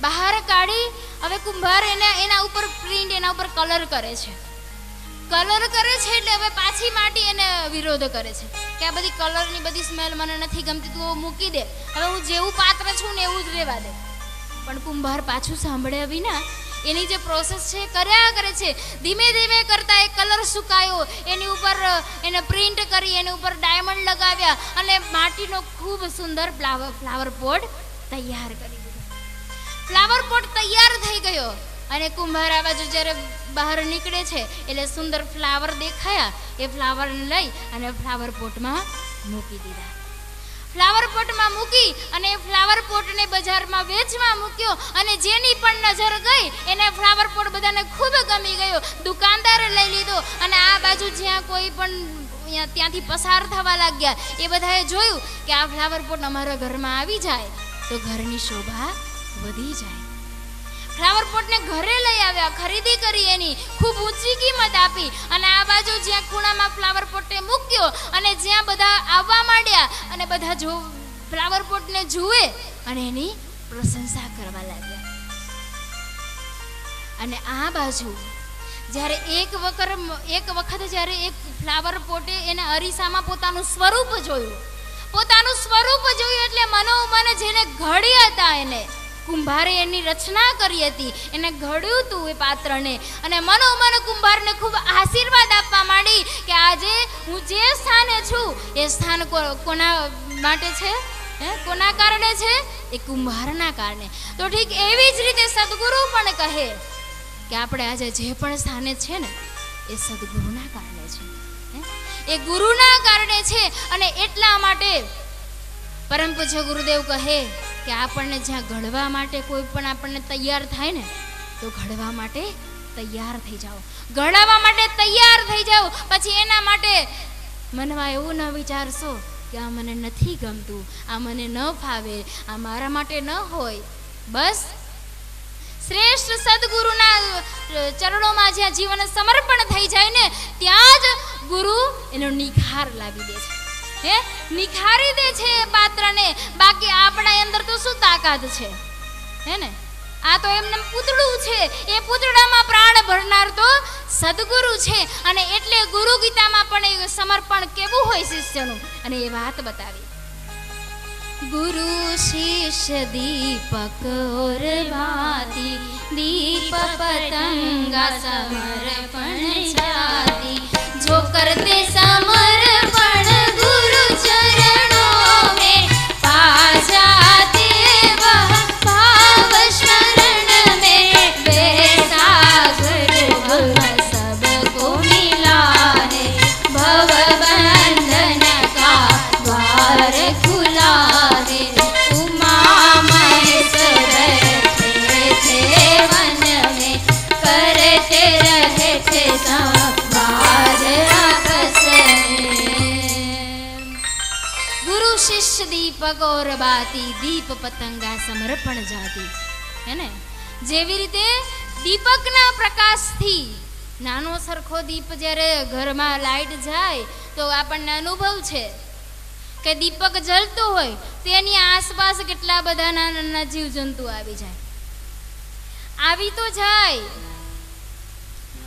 બહાર કાઢી, હવે કુંભાર એને એના ઉપર પ્રિન્ટ એના ઉપર કલર કરે છે. કલર કરે છે એટલે હવે પાછી માટી એને વિરોધ કરે છે. કે આ બધી કલરની બધી સ્મેલ મને નથી ગમતી, તું મૂકી દે. હવે હું જેવું પાત્ર છું ને એવું જ રહેવા દે. પણ કુંભાર પાછું સાંભળ્યા વિના એની જે પ્રોસેસ છે કર્યા કરે છે. ધીમે ધીમે કરતા એ કલર સુકાયો, એની ઉપર, એને પ્રિન્ટ કરી, એની ઉપર ડાયમંડ લગાવ્યા અને માટીનો ખૂબ સુંદર ફ્લાવર ફ્લાવર પોટ તૈયાર કરી ફ્લાવર પોટ તૈયાર થઈ ગયો. અને કુંભાર આ બાજુ જ્યારે બહાર નીકળે છે, એટલે સુંદર ફ્લાવર દેખાયા. એ ફ્લાવરને લઈ અને ફ્લાવર પોટમાં મૂકી દીધા. ફ્લાવર પોટમાં મૂકી અને ફ્લાવર પોટને બજારમાં વેચવા મૂક્યો અને જેની પણ નજર ગઈ, એને ફ્લાવર પોટ બધાને ખૂબ ગમી ગયો. દુકાનદારે લઈ લીધો અને આ બાજુ જ્યાં કોઈ પણ ત્યાંથી પસાર થવા લાગ્યા, એ બધાએ જોયું કે આ ફ્લાવર પોટ અમારા ઘરમાં આવી જાય, તો ઘરની શોભા વધી જાય. ફ્લાવર પોટને ઘરે લઈ આવ્યા, ખરીદી કરી એની, ખૂબ ઊંચી કિંમત આપી અને આ બાજુ જ્યાં ખૂણામાં ફ્લાવર પોટને મૂક્યો અને જ્યાં બધા આવવા માંડ્યા અને બધા જો ફ્લાવર પોટને જુએ અને એની પ્રશંસા કરવા લાગ્યા. અને આ બાજુ જ્યારે એક વખત એક વખત જ્યારે એક ફ્લાવર પોટે એના અરીસામાં પોતાનું સ્વરૂપ જોયું. પોતાનું સ્વરૂપ જોયું એટલે મનોમન જેને ઘડી હતા એને. કુંભારે એની રચના કરી હતી. એને ઘડ્યું હતું એ પાત્રને. અને મનોમન કુંભારને ખૂબ આશીર્વાદ આપવા માંડી કે આજે હું જે સ્થાને છું, એ સ્થાન કોના માટે છે? હે? કોના કારણે છે? એ કુંભારના કારણે. તો ઠીક એવી જ રીતે સદગુરુ પણ કહે કે આપણે આજે જે પણ સ્થાને છે ને, એ સદગુરુના કારણે છે? એ ગુરુના કારણે છે અને એટલા માટે પરમ પૂજ્ય ગુરુદેવ કહે કે આપણને જ્યાં ઘડવા માટે કોઈ પણ આપણને તૈયાર થાય ને, તો ઘડવા માટે તૈયાર થઈ જાઓ. ઘડાવવા માટે તૈયાર થઈ જાઓ. પછી એના માટે મનમાં એવું ન વિચારશો કે આ મને નથી ગમતું, આ મને ન ફાવે, આ મારા માટે ન હોય. બસ. શ્રેષ્ઠ સદગુરુના ચરણોમાં જ્યાં જીવન સમર્પણ થઈ જાય ને, ત્યાં જ ગુરુ એનો નિખાર લાવી દે છે. હે? નિખારી દે છે એ પાત્રને. બાકી આપણા અંદર તો શું તાકાત છે? હે ને? આ તો એમને પૂતળું છે. એ પૂતળામાં પ્રાણ ભરનાર તો સદગુરુ છે. અને એટલે ગુરુ ગીતામાં પણ એ સમર્પણ કેવું હોય શિષ્યનું? અને એ વાત બતાવી. ગુરુ શિષ્ય દીપક ઓર ભાતી દીપ પતંગા સમર્પણ જાતી. જો કરતે સમર્પણ દીપક ઓર બાતી, દીપ પતંગા સમર્પણ જાતી. હે ને? જેવી રીતે દીપકના પ્રકાશથી નાનો સરખો દીપ જ્યારે ઘરમાં લાઈટ જાય, તો આપણને અનુભવ છે કે દીપક જલતો હોય, તેની આસપાસ કેટલા બધા નાના નાના જીવજંતુ આવી જાય. આવી તો જાય,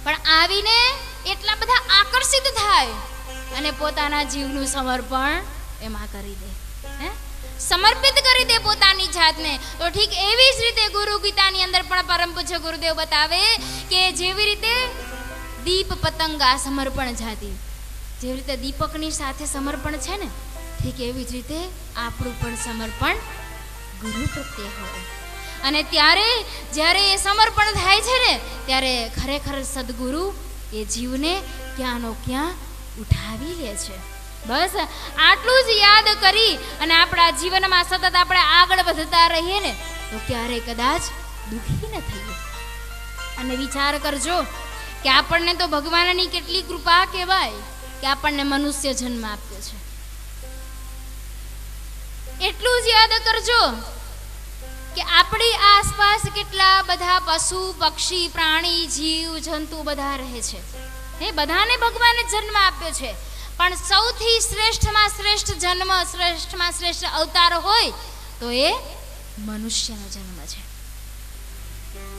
પણ આવીને એટલા બધા આકર્ષિત થાય અને પોતાના જીવનું સમર્પણ એમાં કરી દે. સમર્પિત કરી દે પોતાની જાતને. તો ઠીક એવી જ રીતે ગુરુ ગીતાની અંદર પણ પરમ પૂજ્ય ગુરુદેવ બતાવે કે જેવી રીતે દીપ પતંગા સમર્પણ જાતિ. જેવી રીતે દીપકની સાથે સમર્પણ છે ને, ઠીક એવી જ રીતે આપણું પણ સમર્પણ ગુરુ પ્રત્યે હોય. અને ત્યારે જ્યારે એ સમર્પણ થાય છે ને, ત્યારે ખરેખર સદગુરુ એ જીવને ક્યાંનો ક્યાં ઉઠાવી લે છે. બસ, આટલું જ યાદ કરી અને આપણા જીવનમાં સતત આપણે આગળ વધતા રહીએ ને, તો ક્યારેય કદાચ દુઃખી ન થઈએ. અને વિચાર કરજો કે આપણને તો ભગવાનની કેટલી કૃપા કહેવાય કે આપણને મનુષ્ય જન્મ આપ્યો છે. એટલું જ યાદ કરજો કે આપણી આસપાસ કેટલા બધા પશુ, પક્ષી, પ્રાણી, જીવ, જંતુ બધા રહે છે. એ બધાને ભગવાને જન્મ આપ્યો છે. પણ સૌથી શ્રેષ્ઠમાં શ્રેષ્ઠ જન્મ, શ્રેષ્ઠમાં શ્રેષ્ઠ અવતાર હોય તો એ મનુષ્યનો જન્મ છે.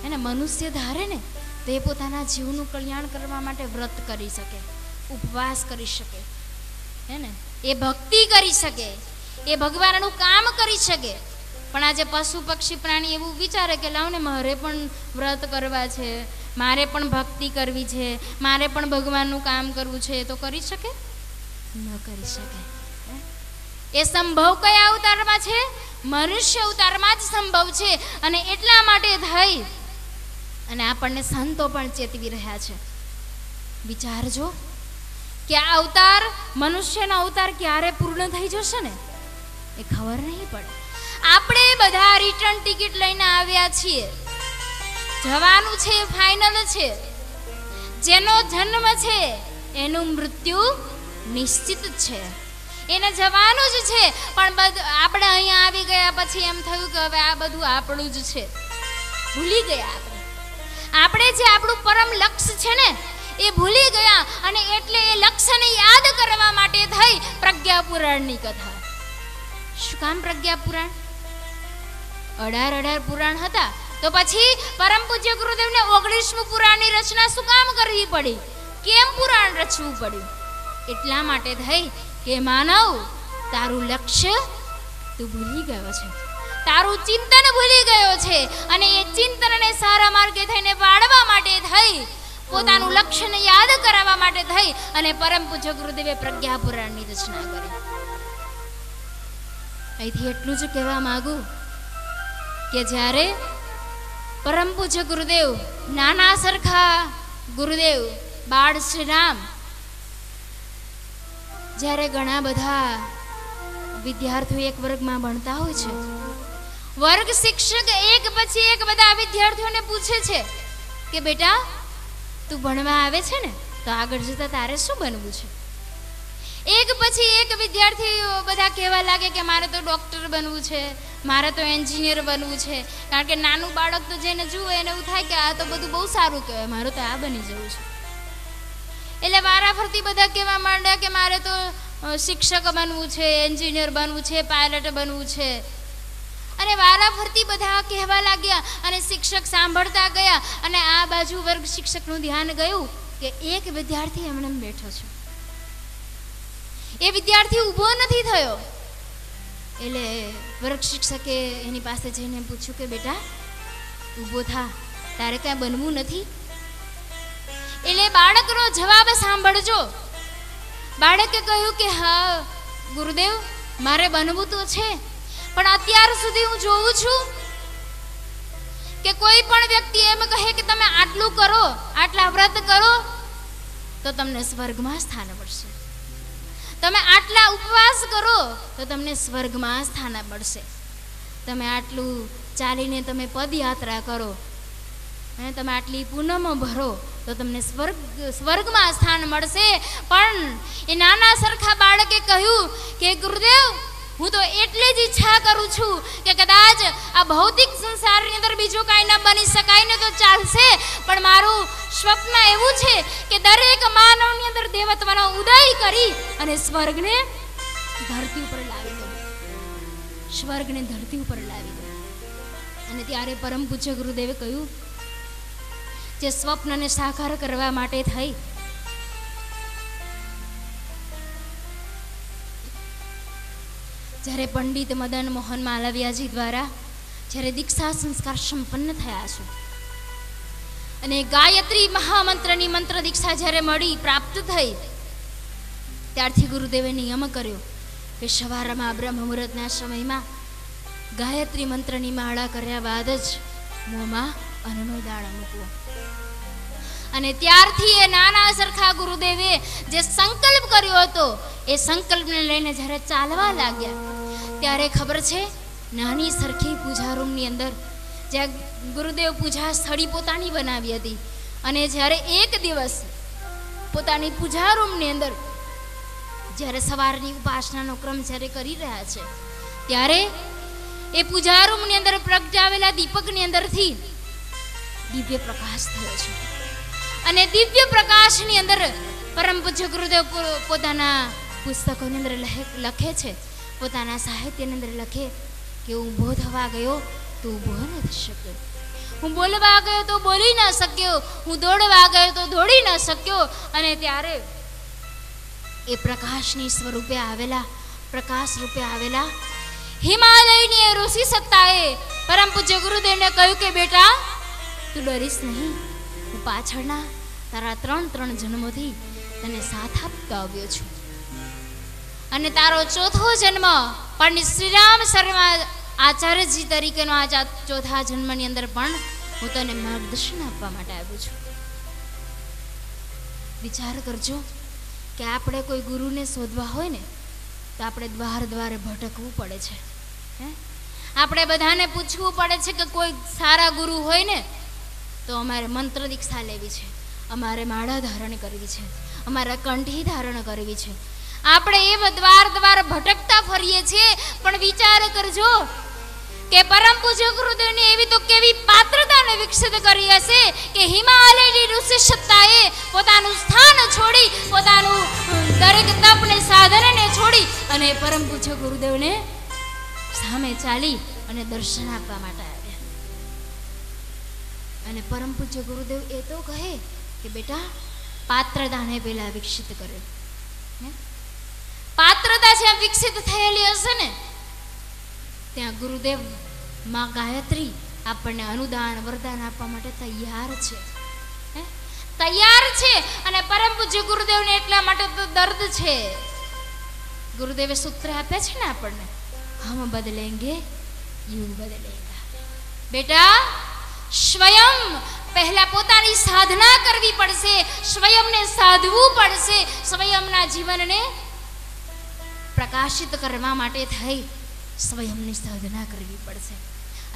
એને મનુષ્ય ધારે ને તો એ પોતાના જીવનું કલ્યાણ કરવા માટે વ્રત કરી શકે, ઉપવાસ કરી શકે, હે ને? એ ભક્તિ કરી શકે, એ ભગવાનનું કામ કરી શકે. પણ આજે પશુ પક્ષી પ્રાણી એવું વિચારે કે લાવ ને મારે પણ વ્રત કરવા છે, મારે પણ ભક્તિ કરવી છે, મારે પણ ભગવાનનું કામ કરવું છે તો કરી શકે? ન કરી શકે. એ સંભવ કયા અવતારમાં છે? મનુષ્ય અવતારમાં જ સંભવ છે અને એટલા માટે થઈ. અને આપણને સંતો પણ ચેતવી રહ્યા છે. વિચારજો કે અવતાર મનુષ્યનો અવતાર ક્યારે પૂર્ણ થઈ જશે ને? એ ખબર નહીં પડે. આપણે બધા રિટર્ન ટિકિટ લઈને આવ્યા છીએ. જવાનું છે ફાઇનલ છે. જેનો જન્મ છે, એનું મૃત્યુ નિશ્ચિત છે. એને જવાનું જ છે, પણ બધું, આપણે અહીંયા આવી ગયા પછી એમ થયું કે હવે આ બધું આપણું જ છે. ભૂલી ગયા આપણે. આપણે જે આપણું પરમ લક્ષ્ય છે ને, એ ભૂલી ગયા અને એટલે એ લક્ષ્યને યાદ કરવા માટે થઈ પ્રજ્ઞા પુરાણની કથા. શું કામ પ્રજ્ઞા પુરાણ અઢાર અઢાર પુરાણ હતા. તો પછી પરમ પૂજ્ય ગુરુદેવને ઓગણીસમું પુરાણની રચના શું કામ કરવી પડી? કેમ પુરાણ રચવું પડ્યું? એટલા માટે થઈ કે માનવ, તારું લક્ષ્ય તું ભૂલી ગયો છે. તારું ચિંતન ભૂલી ગયો છે અને એ ચિંતનને સારા માર્ગે થઈને વાળવા માટે થઈ. પોતાનું લક્ષ્યને યાદ કરાવવા માટે થઈ અને પરમ પૂજ્ય ગુરુદેવે પ્રજ્ઞા રચના કરી. અહીંથી એટલું જ કહેવા માંગુ કે જ્યારે પરમ પૂજ્ય ગુરુદેવ, નાના સરખા ગુરુદેવ, બાળ શ્રી રામ જ્યારે ઘણા બધા વિદ્યાર્થીઓ એક વર્ગમાં ભણતા હોય છે, વર્ગ શિક્ષક એક પછી એક બધા વિદ્યાર્થીઓને પૂછે છે કે, બેટા, તું ભણવા આવે છે ને? તો આગળ જતા તારે શું બનવું છે? એક પછી એક વિદ્યાર્થીઓ બધા કહેવા લાગે કે, મારે તો ડૉક્ટર બનવું છે, મારે તો એન્જિનિયર બનવું છે. કારણ કે નાનું બાળક તો જેને જુએ એને એવું થાય કે, આ તો બધું બહુ સારું કહેવાય, મારું તો આ બની જવું છે. એટલે વારાફરતી બધા કહેવા માંડ્યા કે મારે તો શિક્ષક બનવું છે, એન્જિનિયર બનવું છે, પાયલટ બનવું છે. અને વારાફરતી બધા કહેવા લાગ્યા અને શિક્ષક સાંભળતા ગયા અને આ બાજુ વર્ગ શિક્ષકનું ધ્યાન ગયું કે એક વિદ્યાર્થી એમણે બેઠો છે. એ વિદ્યાર્થી ઊભો નથી થયો. એટલે વર્ગ શિક્ષકે એની પાસે જઈને પૂછ્યું કે બેટા, ઊભો થા, તારે કાંઈ બનવું નથી? એટલે બાળકનો જવાબ સાંભળજો. બાળકે કહ્યું કે, હા, ગુરુદેવ, મારે બનવું તો છે, પણ અત્યાર સુધી હું જોઉં છું કે કોઈ પણ વ્યક્તિ એમ કહે કે, તમે આટલું કરો, આટલા વ્રત કરો, તો તમને સ્વર્ગમાં સ્થાન મળશે. તમે આટલા ઉપવાસ કરો, તો તમને સ્વર્ગમાં સ્થાન મળશે. તમે આટલું ચાલીને તમે પદયાત્રા કરો અને તમે આટલી પૂનમો ભરો તો તમને સ્વર્ગ, સ્વર્ગમાં સ્થાન મળશે. પણ એ નાના સરખા બાળકે કહ્યું કે, ગુરુદેવ, હું તો એટલે જ ઈચ્છા કરું છું કે કદાચ આ ભૌતિક સંસારની અંદર બીજું કાંઈ ન બની શકાય ને તો ચાલશે. પણ મારું સ્વપ્ન એવું છે કે દરેક માનવની અંદર દેવત્વનો ઉદય કરી અને સ્વર્ગને ધરતી ઉપર લાવી દો સ્વર્ગને ધરતી ઉપર લાવી દો અને ત્યારે પરમ પૂજ્ય ગુરુદેવે કહ્યું જે સ્વપ્નને સાકાર કરવા માટે થઈ. જ્યારે પંડિત મદન મોહન માલવિયાજી દ્વારા જ્યારે દીક્ષા સંસ્કાર સંપન્ન થયા છે અને ગાયત્રી મહામંત્રની મંત્ર દીક્ષા જ્યારે મળી, પ્રાપ્ત થઈ, ત્યારથી ગુરુદેવે નિયમ કર્યો કે સવારમાં બ્રહ્મ મુહૂર્તના સમયમાં ગાયત્રી મંત્રની માળા કર્યા બાદ જ મોંમાં અન્નનો દાણા મૂકવો અને ત્યારથી એ નાના સરખા ગુરુદેવે જે સંકલ્પ કર્યો હતો, એ સંકલ્પને લઈને જ્યારે ચાલવા લાગ્યા, ત્યારે ખબર છે, નાની સરખી પૂજા રૂમની અંદર જ્યાં ગુરુદેવ પૂજા સ્થળી પોતાની બનાવી હતી. અને જ્યારે એક દિવસ પોતાની પૂજા રૂમની અંદર જ્યારે સવારની ઉપાસનાનો ક્રમ જ્યારે કરી રહ્યા છે, ત્યારે એ પૂજા રૂમની અંદર પ્રગટાવેલા દીપકની અંદરથી દિવ્ય પ્રકાશ થયો છે. અને દિવ્ય પ્રકાશની અંદર પરમ પૂજ્ય ગુરુદેવ પોતાના પુસ્તકોની અંદર લખે છે. પોતાના સાહિત્યની અંદર લખે કે ઊભો થવા ગયો તો ઊભો નથી શક્યો. હું બોલવા ગયો તો બોલી ન શક્યો. હું દોડવા ગયો તો દોડી ન શક્યો. અને ત્યારે એ પ્રકાશની સ્વરૂપે આવેલા, પ્રકાશ રૂપે આવેલા હિમાલયની એ ઋષિ સત્તાએ પરમ પૂજ્ય ગુરુદેવને કહ્યું કે, બેટા તું ડરીશ નહીં. હું પાછળના તારા ત્રણ ત્રણ જન્મોથી તને સાથ આપતો આવ્યો છું. અને તારો ચોથો જન્મ પંડિત શ્રીરામ શર્મા આચાર્યજી તરીકેનો આ ચોથા જન્મની અંદર પણ હું તને માર્ગદર્શન આપવા માટે આવ્યો છું. વિચાર કરજો કે આપણે કોઈ ગુરુને શોધવા હોય ને, તો આપણે દ્વાર દ્વારે ભટકવું પડે છે. હે? આપણે બધાને પૂછવું પડે છે કે કોઈ સારા ગુરુ હોય ને તો અમારે મંત્ર દીક્ષા લેવી છે. અમારે માળા ધારણ કરવી છે. અમારે કંઠી ધારણ કરવી છે. આપણે એ દ્વાર દ્વાર ભટકતા ફરીએ છીએ, પણ વિચાર કરજો કે પરમ પૂજ્ય ગુરુદેવની એવી તો કેવી પાત્રતાને વિકસિત કરી હશે કે હિમાલયની ઋષિ સત્તાએ પોતાનું સ્થાન છોડી, પોતાનું દરેક તપને, સાધનને છોડી અને પરમ પૂજ્ય ગુરુદેવને સામે ચાલી અને દર્શન આપવા માટે અને પરમ પૂજ્ય ગુરુદેવ એ તો કહે કે બેટા પાત્રતાને પહેલા વિકસિત કરે પાત્રતા જ્યાં વિકસિત થયેલી હશે ને, ત્યાં ગુરુદેવમાં ગાયત્રી આપણને અનુદાન, વરદાન આપવા માટે તૈયાર છે. તૈયાર છે અને પરમ પૂજ્ય ગુરુદેવને એટલા માટે તો દર્દ છે. ગુરુદેવે સૂત્ર આપ્યા છે ને આપણને, હમ બદલેંગે યુ બદલેગા. બેટા સ્વયં પહેલા પોતાની સાધના કરવી પડશે, સ્વયંને સાધવું પડશે, સ્વયંના જીવનને પ્રકાશિત કરવા માટે થઈ સ્વયંની સાધના કરવી પડશે.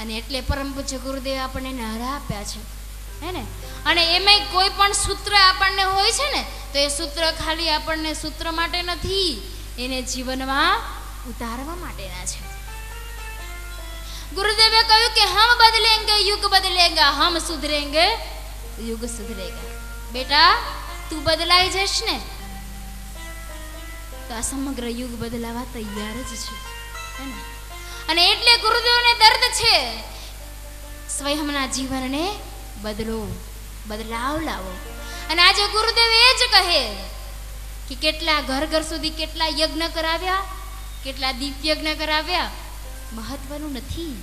અને એટલે પરમ પૂજ્ય ગુરુદેવ આપણને નારા આપ્યા છે. હે ને? અને એમાંય કોઈ પણ સૂત્ર આપણને હોય છે ને, તો એ સૂત્ર ખાલી આપણને સૂત્ર માટે નથી, એને જીવનમાં ઉતારવા માટેના છે. ગુરુદેવે કહ્યું કે હમ બદલેંગે યુગ બદલેગા હમ સુધરેંગે યુગ સુધરેગા બેટા તું બદલાઈ જશ ને તો આ સમગ્ર યુગ બદલાવા તૈયાર જ છે અને એટલે ગુરુદેવને દર્દ છે સ્વયંના જીવનને બદલો બદલાવ લાવો અને આજે ગુરુદેવ એ જ કહે કે કેટલા ઘર ઘર સુધી કેટલા યજ્ઞ કરાવ્યા કેટલા દીપ યજ્ઞ કરાવ્યા મહત્વનું નથી.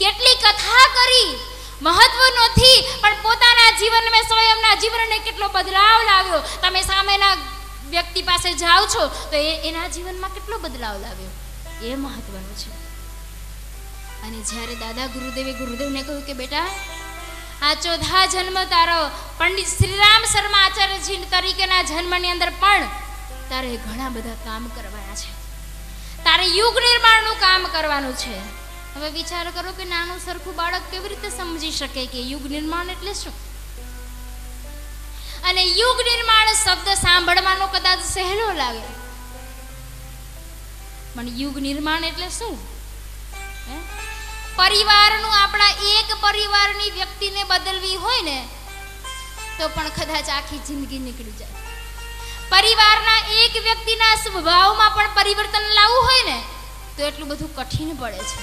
કેટલી કથા કરી, મહત્વ નથી, પણ પોતાના જીવનમાં સ્વયંના જીવનને કેટલો બદલાવ લાવ્યો. તમે સામેના વ્યક્તિ પાસે જાઓ છો, તો એ એના જીવનમાં કેટલો બદલાવ લાવ્યો? એ મહત્વનું છે. અને જ્યારે દાદા ગુરુદેવે ગુરુદેવને કહ્યું કે, બેટા, આ ચોથા જન્મ તારો પંડિત શ્રીરામ શર્મા આચાર્યજી તરીકેના જન્મની અંદર પણ તારે ઘણા બધા કામ કરવાના તારે યુગ નિર્માણનું કામ કરવાનું છે. હવે વિચાર કરો કે નાનું સરખું બાળક કેવી રીતે સમજી શકે કે યુગ નિર્માણ એટલે શું? અને યુગ નિર્માણ શબ્દ સાંભળવાનો કદાચ સહેલો લાગે. પણ યુગ નિર્માણ એટલે શું? પરિવારનું આપણા એક પરિવારની વ્યક્તિને બદલવી હોય ને, તો પણ કદાચ આખી જિંદગી નીકળી જાય. પરિવારના એક વ્યક્તિના સ્વભાવમાં પણ પરિવર્તન લાવવું હોય ને, તો એટલું બધું કઠિન પડે છે.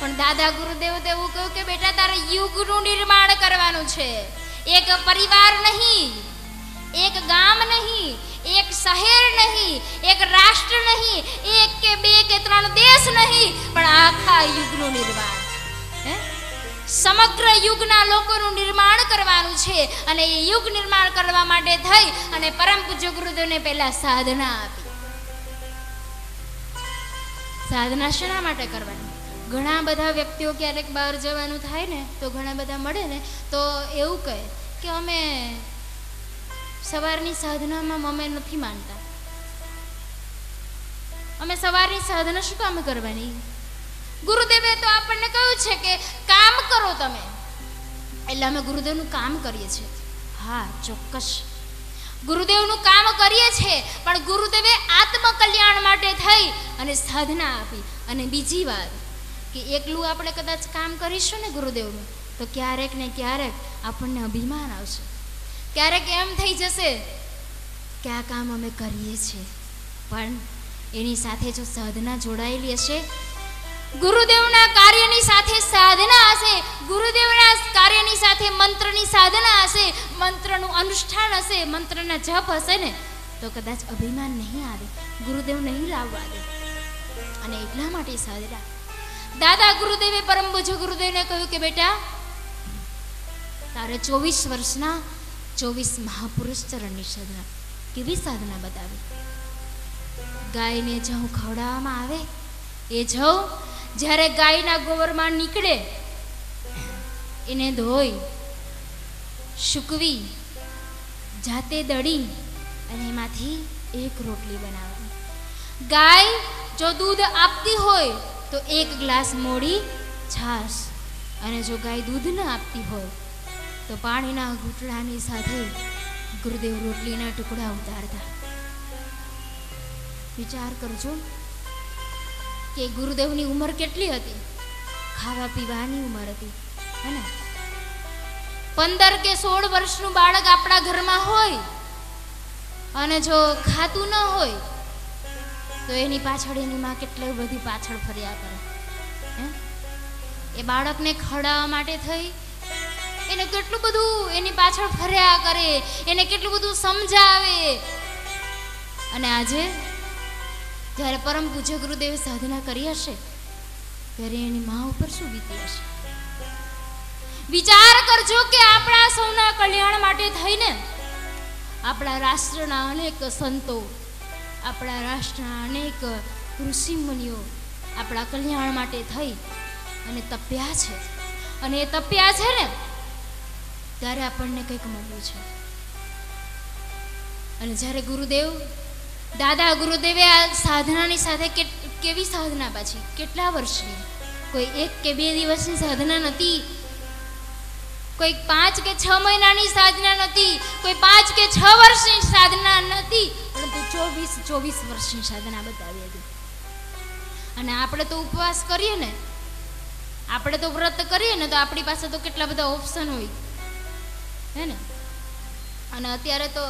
પણ દાદા ગુરુદેવ એવું કહ્યું કે બેટા, તારે યુગનું નિર્માણ કરવાનું છે. એક પરિવાર નહીં, એક ગામ નહીં, એક શહેર નહીં, એક રાષ્ટ્ર નહીં, એક કે બે કે ત્રણ દેશ નહીં, પણ આખા યુગનું નિર્માણ. સમગ્ર યુગના લોકોનું નિર્માણ કરવાનું છે અને એ યુગ નિર્માણ કરવા માટે થઈ અને પરમ પૂજ્ય ગુરુદેવને પહેલા સાધના આપી. સાધના શેના માટે કરવાની? ઘણા બધા વ્યક્તિઓ ક્યારેક બહાર જવાનું થાય ને, તો ઘણા બધા મળે ને, તો એવું કહે કે અમે સવારની સાધનામાં અમે નથી માનતા. અમે સવારની સાધના શું કામ કરવાની? ગુરુદેવે તો આપણને કહ્યું છે કે કામ કરો તમે. એટલે અમે ગુરુદેવનું કામ કરીએ છીએ. હા, ચોક્કસ. ગુરુદેવનું કામ કરીએ છીએ, પણ ગુરુદેવે આત્મકલ્યાણ માટે થઈ અને સાધના આપી. અને બીજી વાત કે એકલું આપણે કદાચ કામ કરીશું ને ગુરુદેવનું, તો ક્યારેક ને ક્યારેક આપણને અભિમાન આવશે. ક્યારેક એમ થઈ જશે કે આ કામ અમે કરીએ છીએ. પણ એની સાથે જો સાધના જોડાયેલી હશે ગુરુદેવના કાર્યની સાથે સાધના હશે. ગુરુદેવના મંત્રની સાધના હશે. મંત્રનું અનુષ્ઠાન હશે. મંત્રના જપ હશે ને? તો કદાચ અભિમાન નહીં આવે. ગુરુદેવ નહીં લાવવા દે. અને એટલા માટે સાધના. દાદા ગુરુદેવે પરમ પૂજ્ય ગુરુદેવને કહ્યું કે બેટા, તારે ચોવીસ વર્ષના ચોવીસ મહાપુરુષ ચરણની સાધના કેવી સાધના બતાવી? ગાયને જવું ખવડાવવામાં આવે. એ જવ જ્યારે ગાયના ગોબરમાં નીકળે, એને ધોઈ, સૂકવી, જાતે દળી અને એમાંથી એક રોટલી બનાવવાની. ગાય જો દૂધ આપતી હોય, તો એક ગ્લાસ મોડી છાશ અને જો ગાય દૂધ ન આપતી હોય, તો પાણીના ઘૂંટડાની સાથે ગુરુદેવ રોટલીના ટુકડા ઉતારતા. વિચાર કરજો કે ગુરુદેવની ઉંમર કેટલી હતી? ખાવા પીવાની ઉંમર હતી, હે પંદર કે સોળ વર્ષનું બાળક આપણા ઘરમાં હોય અને જો ખાતું ન હોય, તો એની પાછળ એની માં કેટલી બધી પાછળ ફર્યા કરે, હે? એ બાળકને ખવડાવવા માટે થઈ, એને કેટલું બધું એની પાછળ ફર્યા કરે, એને કેટલું બધું સમજાવે. અને આજે જ્યારે પરમ પૂજ્ય ગુરુદેવે સાધના કરી હશે, ત્યારે એની મા ઉપર શું વીતી હશે? વિચાર કરજો કે આપણા સૌના કલ્યાણ માટે થઈને આપણા રાષ્ટ્રના અનેક સંતો, આપણા રાષ્ટ્રના અનેક ઋષિ મુનિઓ આપણા કલ્યાણ માટે થઈ અને તપ્યા છે. અને એ તપ્યા છે ને, ત્યારે આપણને કંઈક મળ્યું છે. અને જ્યારે ગુરુદેવ દાદા ગુરુદેવે આ સાધનાની સાથે કેવી સાધના પાછી? કેટલા વર્ષની? કોઈ એક કે બે દિવસની સાધના નથી? કોઈ પાંચ કે છ મહિનાની સાધના નથી? કોઈ પાંચ કે છ વર્ષની સાધના નથી? પરંતુ ચોવીસ ચોવીસ વર્ષની સાધના બતાવી હતી. અને આપણે તો ઉપવાસ કરીએ ને. આપણે તો વ્રત કરીએ ને, તો આપણી પાસે તો કેટલા બધા ઓપ્શન હોય. હે ને? અને અત્યારે તો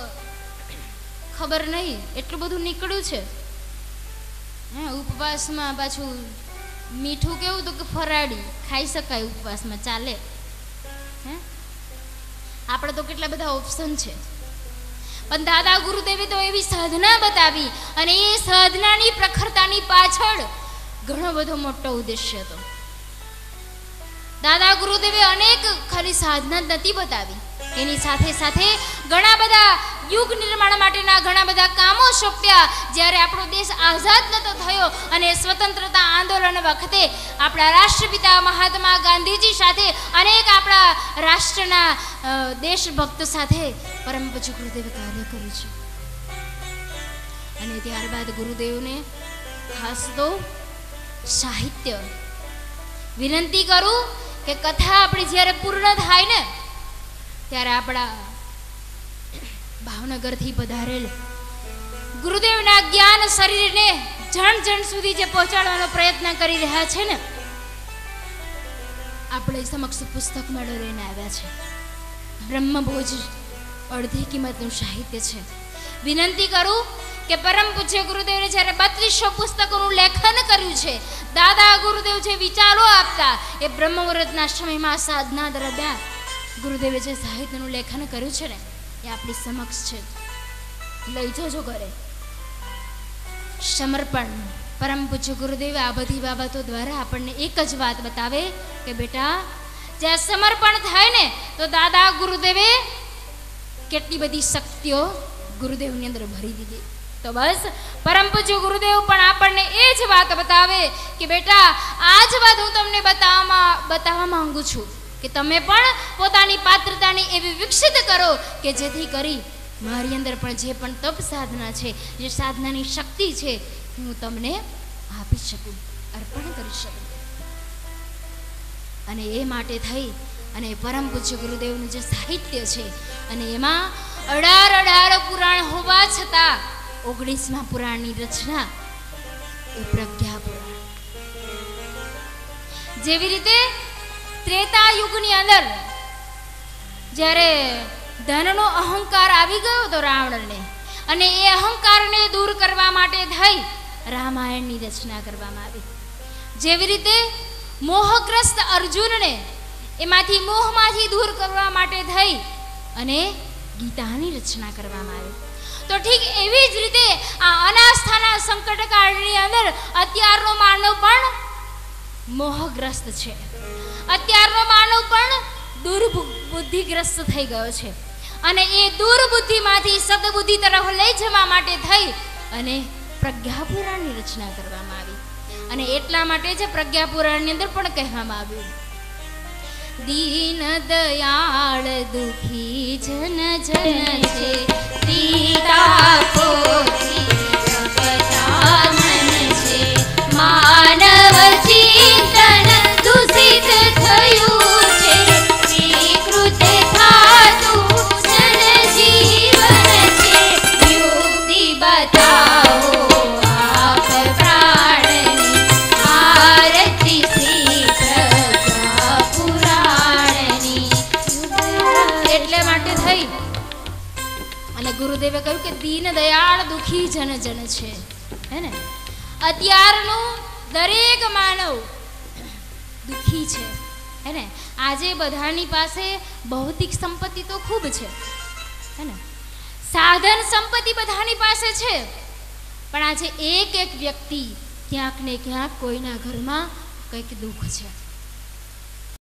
ખબર નહીં. એટલું બધું નીકળ્યું છે. હે, ઉપવાસમાં પાછું મીઠું કેવું તો કે ફરાળી? ખાઈ શકાય ઉપવાસમાં, ચાલે. હે? આપણે તો કેટલા બધા ઓપ્શન છે. પણ દાદા ગુરુદેવે તો એવી સાધના બતાવી અને એ સાધનાની પ્રખરતાની પાછળ ઘણો બધો મોટો ઉદ્દેશ્ય હતો. દાદા ગુરુદેવે અનેક ખાલી સાધના જ નથી બતાવી. એની સાથે સાથે ઘણા બધા યુગ નિર્માણ માટેના ઘણા બધા કામો સોંપ્યા. જ્યારે આપણો દેશ આઝાદ નતો થયો અને સ્વતંત્રતા આંદોલન વખતે આપણા રાષ્ટ્રપિતા મહાત્મા ગાંધીજી સાથે અનેક આપણા રાષ્ટ્રના દેશભક્ત સાથે પરમ પૂજ્ય ગુરુદેવે કાર્ય કર્યું છે. અને ત્યારબાદ ગુરુદેવને ખાસ તો સાહિત્ય વિનંતી કરું કે કથા આપણી જ્યારે પૂર્ણ થાય ને, ત્યારે આપણા ભાવનગરથી પધારેલ ગુરુદેવના જ્ઞાન શરીરને જણ જણ સુધી જે પહોંચાડવાનો પ્રયત્ન કરી રહ્યા છે ને, આપણે સમક્ષ પુસ્તક મેળો લઈને આવ્યા છે. બ્રહ્મભોજ અડધી કિંમતનું સાહિત્ય છે. વિનંતી કરું કે પરમ પૂજ્ય ગુરુદેવને જ્યારે બત્રીસો પુસ્તકોનું લેખન કર્યું છે, દાદા ગુરુદેવ જે વિચારો આપતા, એ બ્રહ્મવૃતના સમયમાં સાધના દરમિયાન ગુરુદેવે જે સાહિત્યનું લેખન કર્યું છે ને એ આપણી સમક્ષ છે. લઈ જજો ઘરે. સમર્પણ. પરમ પૂજ્ય ગુરુદેવે આ બધી બાબતો દ્વારા આપણને એક જ વાત બતાવે કે બેટા, જ્યાં સમર્પણ થાય ને, તો દાદા ગુરુદેવે કેટલી બધી શક્તિઓ ગુરુદેવની અંદર ભરી દીધી. તો બસ, પરમ પૂજ્ય ગુરુદેવ પણ આપણને એ જ વાત બતાવે કે બેટા, આ જ વાત હું તમને બતાવવામાં, બતાવવા માંગુ છું. કે તમે પણ પોતાની પાત્રતાની એવી વિકસિત કરો કે જેથી કરી મારી અંદર પણ જે પણ તપ સાધના છે, જે સાધનાની શક્તિ છે, હું તમને આપી શકું, અર્પણ કરી શકું. અને એ માટે થઈ અને પરમ પૂજ્ય ગુરુદેવનું જે સાહિત્ય છે, અને એમાં અઢાર અઢાર પુરાણ હોવા છતાં ઓગણીસમાં પુરાણની રચના એ પ્રજ્ઞા પુરાણ જેવી રીતે ત્રેતા યુગની અંદર જ્યારે ધનનો અહંકાર આવી ગયો હતો રાવણને અને એ અહંકારને દૂર કરવા માટે થઈ રામાયણની રચના કરવામાં આવી. જેવી રીતે મોહગ્રસ્ત અર્જુનને એમાંથી મોહમાંથી દૂર કરવા માટે થઈ અને ગીતાની રચના કરવામાં આવી. તો ઠીક એવી જ રીતે આ અનાસ્થાના સંકટકાળની અંદર અત્યારનો માનવ પણ મોહગ્રસ્ત છે. અત્યારનો માનવ પણ દુર્બુદ્ધિગ્રસ્ત થઈ ગયો છે. અને એ દુર્બુદ્ધિમાંથી સદબુદ્ધિ તરફ લઈ જવા માટે થઈ અને પ્રજ્ઞાપુરાણની રચના કરવામાં આવી. અને એટલા માટે જ પ્રજ્ઞાપુરાણની અંદર પણ કહેવામાં આવ્યું. દીન દયાળ દુખી જન જન છે. દીતા પોથી કે દીન દયાળ દુખી જન જન છે. હે ને? અત્યારનું દરેક માનવ દુખી છે. હે ને? આજે બધાની પાસે ભૌતિક સંપત્તિ તો ખૂબ છે. હે ને? સાધન સંપત્તિ બધાની પાસે છે. પણ આજે એક એક વ્યક્તિ ક્યાંક ને ક્યાંક કોઈના ઘરમાં કંઈક દુઃખ છે.